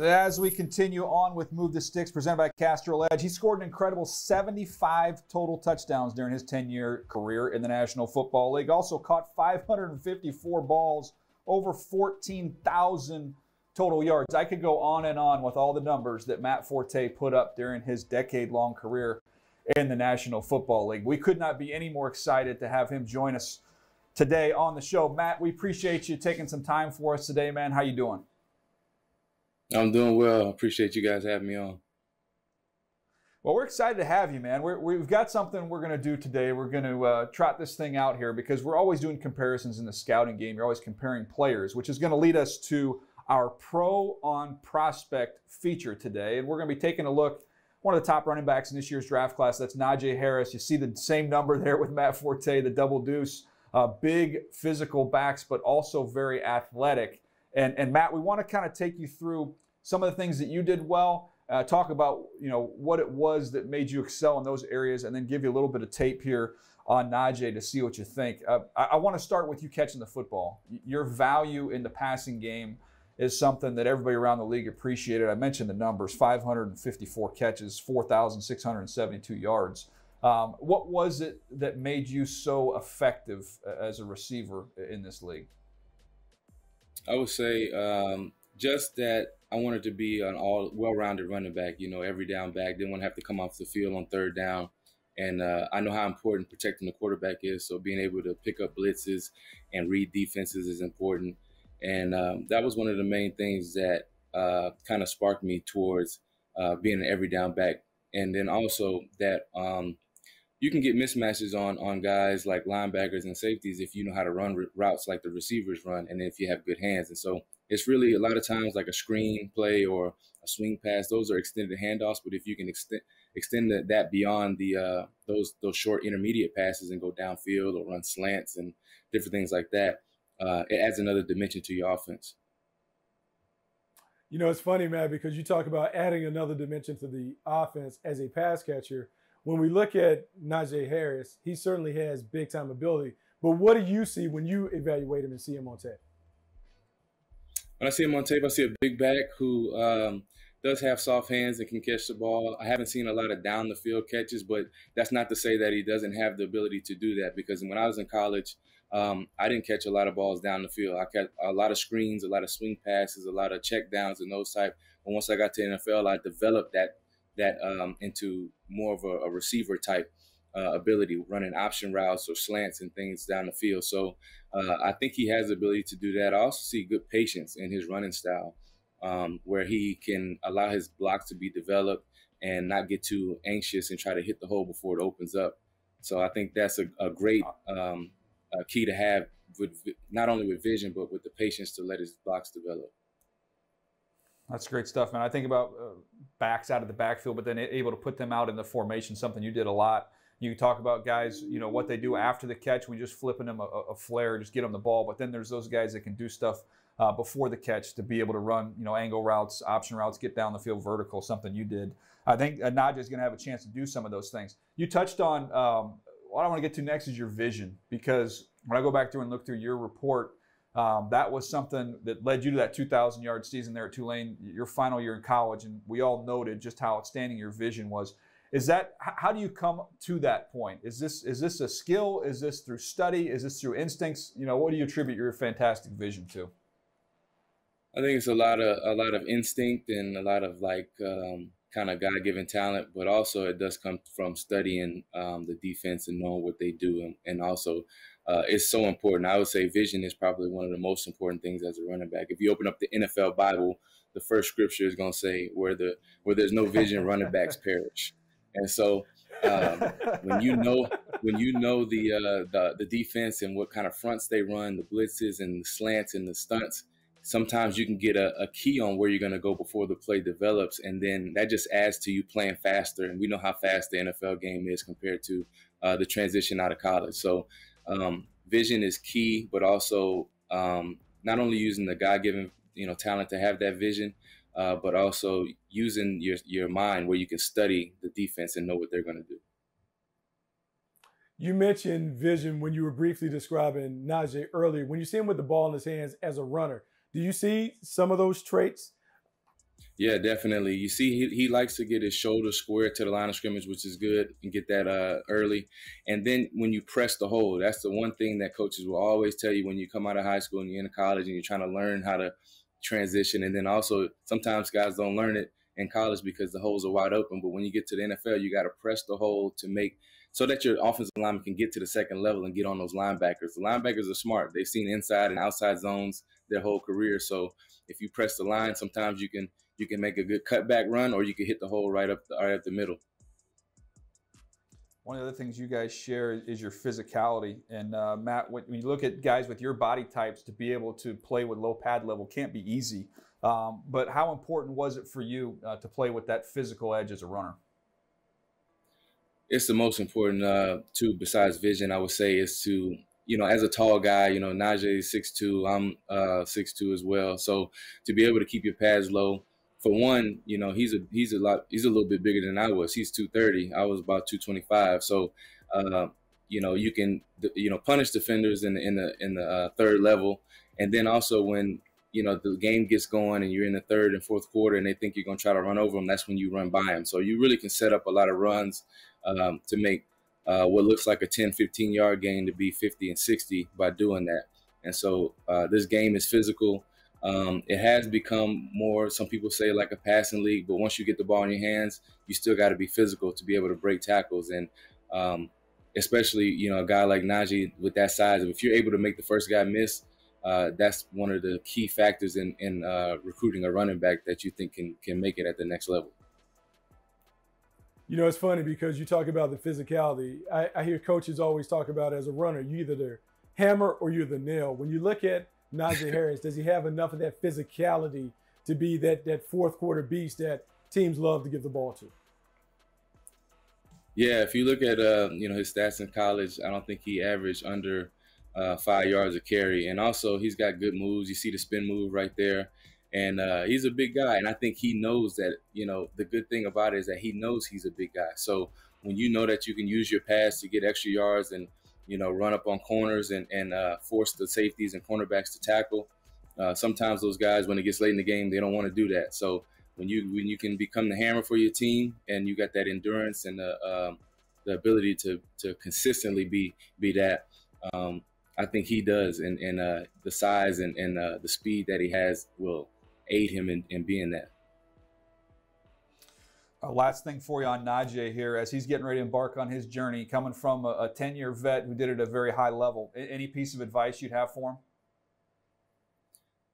As we continue on with Move the Sticks presented by Castrol Edge, he scored an incredible 75 total touchdowns during his 10 year career in the National Football League. Also caught 554 balls, over 14,000 total yards. I could go on and on with all the numbers that Matt Forte put up during his decade long career in the National Football League. We could not be any more excited to have him join us today on the show. Matt, we appreciate you taking some time for us today, man. How you doing? I'm doing well. Appreciate you guys having me on. Well, we're excited to have you, man. we have got something we're going to do today. We're going to uh, trot this thing out here because we're always doing comparisons in the scouting game. You're always comparing players, which is going to lead us to our pro on prospect feature today. And we're going to be taking a look one of the top running backs in this year's draft class. That's Najee Harris. You see the same number there with Matt Forte, the double deuce. Uh, big physical backs, but also very athletic. And, and Matt, we want to kind of take you through some of the things that you did well. Uh, talk about you know what it was that made you excel in those areas, and then give you a little bit of tape here on Najee to see what you think. Uh, I, I want to start with you catching the football. Your value in the passing game is something that everybody around the league appreciated. I mentioned the numbers: 554 catches, 4,672 yards. Um, what was it that made you so effective uh, as a receiver in this league? I would say um, just that I wanted to be an all well-rounded running back. You know, every down back. Didn't want to have to come off the field on third down. And uh, I know how important protecting the quarterback is. So being able to pick up blitzes and read defenses is important. And um, that was one of the main things that uh, kind of sparked me towards uh, being an every down back. And then also that um, you can get mismatches on on guys like linebackers and safeties if you know how to run routes like the receivers run, and if you have good hands. And so it's really a lot of times like a screen play or a swing pass. Those are extended handoffs, but if you can extend extend that beyond the uh, those those short intermediate passes and go downfield or run slants and different things like that, uh, it adds another dimension to your offense. You know, it's funny, man, because you talk about adding another dimension to the offense as a pass catcher. When we look at Najee Harris, he certainly has big time ability. But what do you see when you evaluate him and see him on tape? when I see him on tape, I see a big back who um, does have soft hands and can catch the ball. I haven't seen a lot of down the field catches, but that's not to say that he doesn't have the ability to do that. Because when I was in college, um, I didn't catch a lot of balls down the field. I catch a lot of screens, a lot of swing passes, a lot of check downs, and those type. But once I got to NFL, I developed that that um, into more of a, a receiver type uh, ability, running option routes or slants and things down the field. So uh, I think he has the ability to do that. I also see good patience in his running style, um, where he can allow his blocks to be developed and not get too anxious and try to hit the hole before it opens up. So I think that's a, a great um, a key to have with not only with vision but with the patience to let his blocks develop. That's great stuff, man. I think about uh, backs out of the backfield, but then able to put them out in the formation, something you did a lot you talk about guys, you know, what they do after the catch. We just flipping them a, a flare, just get them the ball. But then there's those guys that can do stuff uh, before the catch to be able to run, you know, angle routes, option routes, get down the field vertical, something you did. I think uh, is going to have a chance to do some of those things. You touched on um, what I want to get to next is your vision because when I go back through and look through your report, um, that was something that led you to that 2,000 yard season there at Tulane, your final year in college, and we all noted just how outstanding your vision was. Is that how do you come to that point? Is this is this a skill? Is this through study? Is this through instincts? You know, what do you attribute your fantastic vision to? I think it's a lot of a lot of instinct and a lot of like um, kind of God given talent, but also it does come from studying um, the defense and knowing what they do, and, and also uh, it's so important. I would say vision is probably one of the most important things as a running back. If you open up the NFL Bible, the first scripture is going to say where the where there's no vision, running backs perish. And so um, when you know when you know the, uh, the the defense and what kind of fronts they run, the blitzes and the slants and the stunts, sometimes you can get a, a key on where you're going to go before the play develops, and then that just adds to you playing faster. And we know how fast the NFL game is compared to uh, the transition out of college. So um, vision is key, but also um, not only using the God-given you know talent to have that vision, uh, but also using your your mind where you can study the defense and know what they're going to do. You mentioned vision when you were briefly describing Najee earlier. When you see him with the ball in his hands as a runner, do you see some of those traits? Yeah, definitely. You see, he, he likes to get his shoulder square to the line of scrimmage, which is good, and get that uh, early. And then when you press the hole, that's the one thing that coaches will always tell you when you come out of high school and you're in college and you're trying to learn how to transition. And then also, sometimes guys don't learn it in college because the holes are wide open. But when you get to the NFL, you got to press the hole to make so that your offensive lineman can get to the second level and get on those linebackers. The linebackers are smart. They've seen inside and outside zones their whole career. So if you press the line, sometimes you can you can make a good cutback run, or you can hit the hole right up the, right up the middle. One of the other things you guys share is your physicality. And uh, Matt, when you look at guys with your body types, to be able to play with low pad level can't be easy. Um, but how important was it for you uh, to play with that physical edge as a runner? It's the most important uh, too, besides vision. I would say is to you know, as a tall guy, you know, Najee is 6'2", I'm uh, 6'2", as well. So to be able to keep your pads low, for one, you know, he's a he's a lot he's a little bit bigger than I was. He's 230. I was about 225. So, uh, you know, you can you know punish defenders in the in the in the uh, third level, and then also when you know the game gets going and you're in the third and fourth quarter and they think you're going to try to run over them, that's when you run by them. So you really can set up a lot of runs um, to make uh, what looks like a 10, 15 yard gain to be 50 and 60 by doing that. And so uh, this game is physical. Um, it has become more, some people say like a passing league, but once you get the ball in your hands, you still got to be physical to be able to break tackles. And um, especially, you know, a guy like Najee with that size, if you're able to make the first guy miss, uh, that's one of the key factors in, in uh, recruiting a running back that you think can, can make it at the next level. You know, it's funny because you talk about the physicality. I, I hear coaches always talk about as a runner, you either the hammer or you're the nail. When you look at Najee Harris, does he have enough of that physicality to be that that fourth quarter beast that teams love to give the ball to? Yeah, if you look at uh, you know his stats in college, I don't think he averaged under uh, five yards a carry, and also he's got good moves. You see the spin move right there, and uh, he's a big guy. And I think he knows that. You know, the good thing about it is that he knows he's a big guy. So when you know that you can use your pass to get extra yards and you know, run up on corners and, and uh, force the safeties and cornerbacks to tackle. Uh, sometimes those guys, when it gets late in the game, they don't want to do that. So when you when you can become the hammer for your team and you got that endurance and the um, the ability to to consistently be be that, um, I think he does, and and uh, the size and and uh, the speed that he has will aid him in, in being that. Uh, last thing for you on Najee here, as he's getting ready to embark on his journey, coming from a 10 year vet who did it at a very high level. Any piece of advice you'd have for him?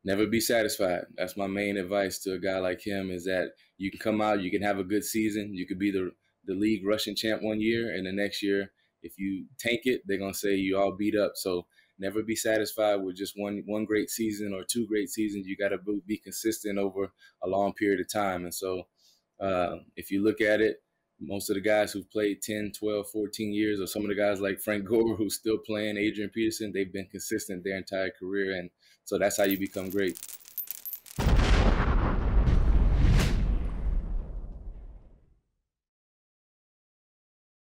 Never be satisfied. That's my main advice to a guy like him is that you can come out, you can have a good season, you could be the, the league rushing champ one year, and the next year, if you tank it, they're going to say you all beat up. So never be satisfied with just one one great season or two great seasons. You got to be consistent over a long period of time. And so uh, if you look at it, most of the guys who've played 10, 12, 14 years, or some of the guys like Frank Gore who's still playing, Adrian Peterson, they've been consistent their entire career. And so that's how you become great.